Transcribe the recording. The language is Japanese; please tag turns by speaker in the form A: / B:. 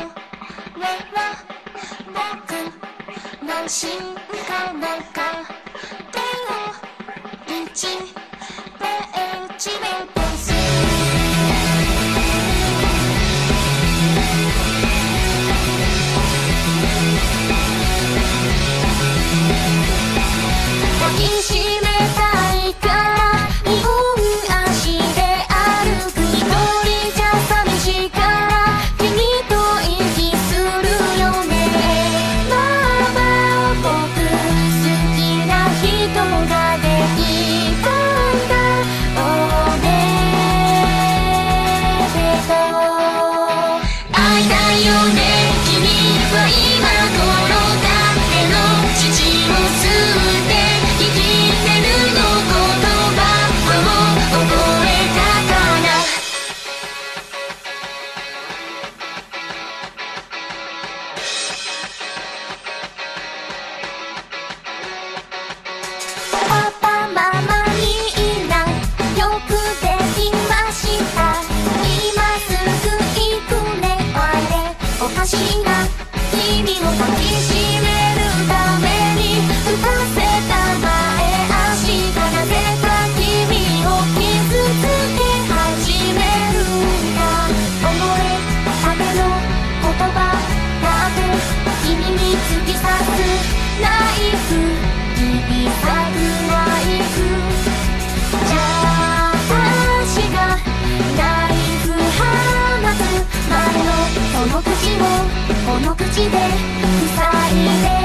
A: れは僕の進化の過程指先ナイフじゃあ私がナイフ放つ前のこの口をこの口で塞いで